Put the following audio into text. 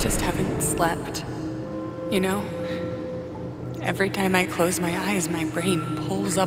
just haven't slept. You know? Every time I close my eyes, my brain pulls up